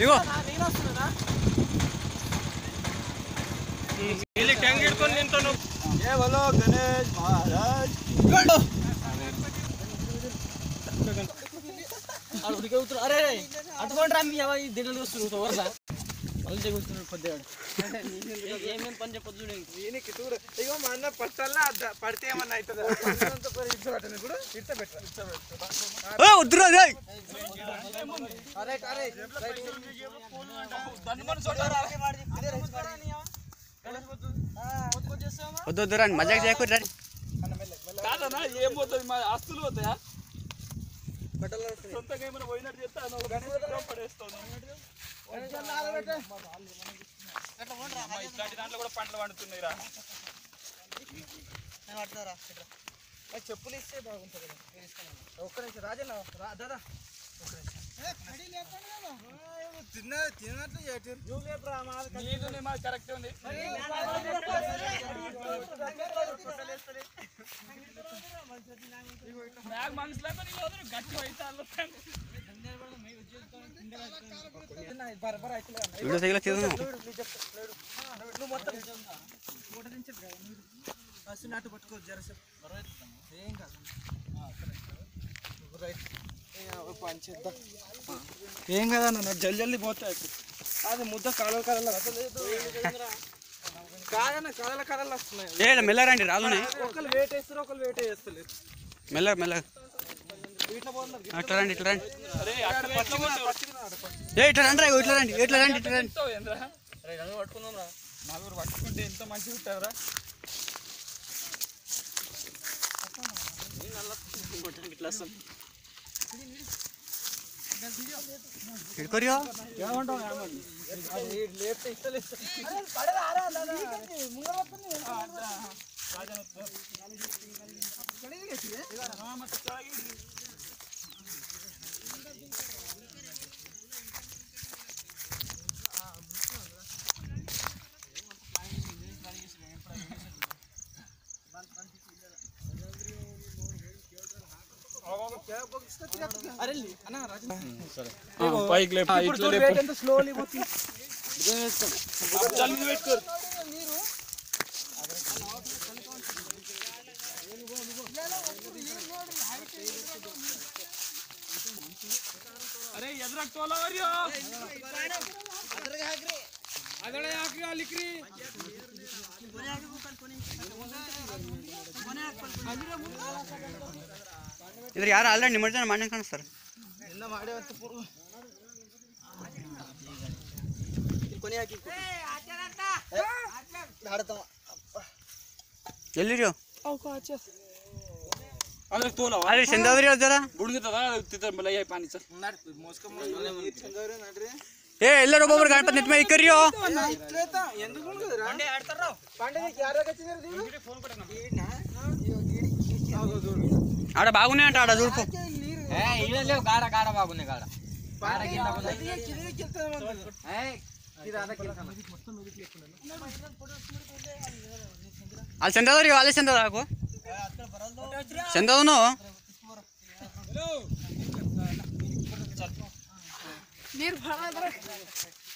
ఇగో ಇಲ್ಲಿ ಟ್ಯಾಂಗ್ ಹಿಡ್ಕೊಂಡು ನಿಂತನು ಹೊಲ್ದೆ ಗೊತ್ತಿನ ಪದ್ಯ ಏನೇನು ಪಂಜ ಪದ್ದುಡೆ ಏನಕ್ಕೆ ತೂರು ಈಗ ಮನ್ನ ಪಟ್ಟಲ್ಲ ಅದ ಪಡ್ತೀಯ ಮನ್ನ ಆಯ್ತದ ಅಂತ ಪರಿ ಇದ್ದ ಬಟನೆ ಕೂಡ ಇರ್ತ ಬೆಟ್ಟ ಇರ್ತ ಬೆಟ್ಟ ಏ ಉದ್ರ ರೇ ಅರೆ ಅರೆ ದನ್ಮನ್ ಸೋಟಾರ ಆಕೆ ಮಾಡಿ ಅದೇ ರೈಸ್ ಮಾಡಿ ಯಾವ ಗಣೇಶ ಬದ್ದು ಒದ್ ಕೊ ಜೇಸೋ ಒದ್ ಒದ್ ರನ್ ಮಜಾಕ್ ಜಾಯ್ ಕೊಡ್ರಿ ಕಾದನ ಏಮ್ ಓದ ಆಸ್ತುಲು ಓದ ಬಟಲ್ಲ ಸೊಂತ ಕೈ ಮನ ವೈನರ್ ಜೇತ ನಾವು ಗಣೇಶ ಪಡೆಸ್ತೋ ನಾವು ఇట్లాంటి దాంట్లో కూడా పంటలు పండుతున్నాయి రా చెప్పులు ఇస్తే బాగుంటుంది ఒక్క నిమిషం రాజన్న దాదా ఒక్క నిమిషం చేయటం నీకు కరెక్ట్ ఉంది మనసులో గట్టి వైతాలు వీడియో సైకిల్ ఫస్ట్ నాటు పట్టుకో జరసేపు ఏం కాదు ఏం కదా నన్ను జల్ది పోతాయి అది ముద్ద కలల కలల కాదన్న కలల కలలు వస్తున్నాయి. ఏ మెల్ల రండి రాలున్నాయి ఒకళ్ళు వెయిట్ వేస్తారు ఒకళ్ళు వెయిట్ వేస్తలేరు మెల్ల మెల్ల అట్లా రండి ఇట్లా రండి. అరే ఏ ఇట్లా రండి రా, ఇట్లా రండి ఇట్లా రండి ఇట్లా రండి. రా నలుగురు పట్టుకుంటే ఎంత మంచిగా ఉంటారా ఇట్లా వస్తాం అరే అన్న రాజు పైకి లేపు ఇప్పుడు చూడు weight ఎంత slowly పోతుంది జల్ది పెట్టుకోరు ಅರೆ ಎದ್ರಾಗ ತೋಲವರ್ಯೋ ಅದಳೆ ಹಾಕ್ರಿ ಅಲ್ಲಿಕ್ರಿ ಇದ್ರ ಯಾರು ಆಲ್ರೆಡಿ ನಿಮ್ಮ ಜನ ಮಾಡಿ ಕಾಣ ಸರ್ ಮೋಸ್ಕ ಏ ಎಲ್ಲರೂ ಒಬ್ಬೊಬ್ರು ಗಣಪತಿ ನಿಂತ ಮೇಲೆ ಕರಿಯೋ ಪಾಂಡೆ ಫೋನ್ ఆడ బాగున్నాయి అంట ఆడ చూడుకో లేవు గాడ గాడ బాగున్నాయి గాడ వాళ్ళు చెందదారు వాళ్ళే చెందా రాకు చెందవును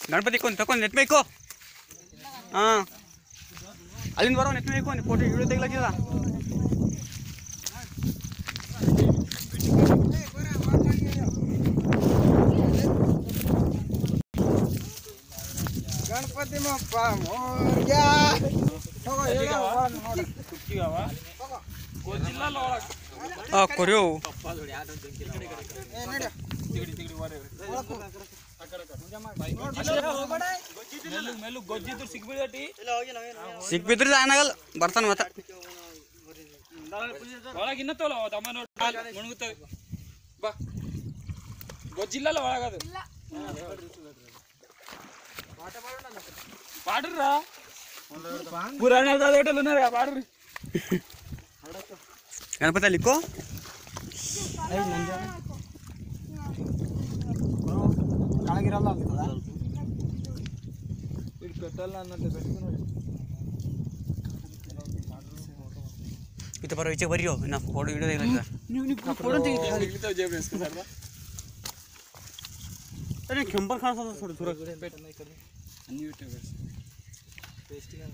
గణపతి కొన్ని తక్కువ నెట్మెక్కో అల్లిన వరం నెట్మెక్కో పోటీ వీడియో దగ్గర ಗಣಪತಿ ಮಪ್ಪ ಮೋರ್ಯ. ಕೊರಿಯೋ. ಸಿಗ್ಬಿದ್ರೆ ಏನಾಗಲ್ಲ ಬರ್ತಾನೆ ಮತ್ತೆ. ಒಳಗಿನ್ನ ತೋಲ ದಮ್ಮ ಬಾ. ಗೊಜ್ಜಿಲ್ಲಲ್ಲ ಒಳಗದು పాడుర్రా పురాణాలు చదివేటోళ్ళు ఉన్నారు కదా పాడుర్రి ಗಣಪತಿ ಅಲ್ಲಿ ಇಕ್ಕೋ ಕಾಳಗಿರಲ್ಲ ಆಗ್ತದ ಇದು పెట్టాలి అన్నట్టు పెట్టుకున్నాడు ಇತ್ತು ಬರೋ ಈಚೆ ಬರಿಯೋ ನಾ ಫೋಟೋ ವಿಡಿಯೋ ತೆಗ್ಲಾಕಿದ మిగతా అన్ని యూట్యూబర్స్ పేస్ట్ కదా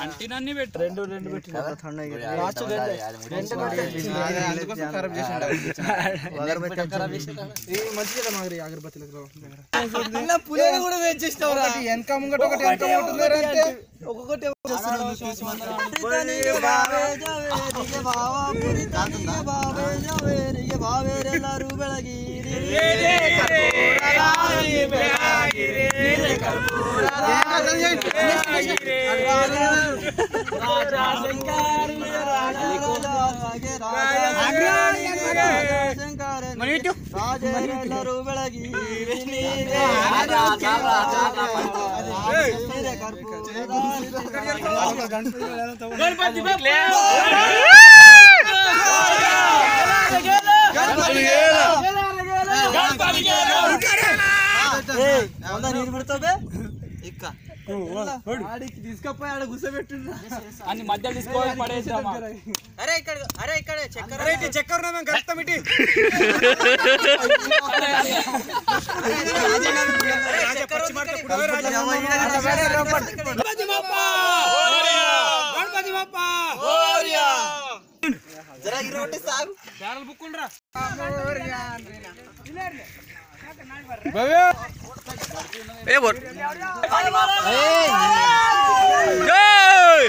అంటినన్ని పెట్టు రెండు రెండు పెట్టి లాస్ట్ రెండు అందుకోసం ఖరాబ్ చేసాడు ఇది మంచిదే మాగరి అగరబత్తిలకు అన్న పులిని కూడా వేచేస్తావు ఒకటి వెనక ముంగట ఒకటి వెనక ముంగట అంటే ఒక్కొక్కటి చేస్తున్నాడు ರಾಜರೆಲ್ಲರೂ ಬೆಳಗಿ ನೀರು ಇಕ್ಕ ఆడికి తీసుకపోయి ఆడ కూర్చోబెట్టుండ్రా. అన్ని మధ్యలో తీసుకోవాలి పడేద్దామా అరే ఇక్కడ అరే ఇక్కడ చక్కెర చక్కర మేము కలుస్తాం ఇటు. జరా ఇరవై సాగు. ए बोल। ए जय।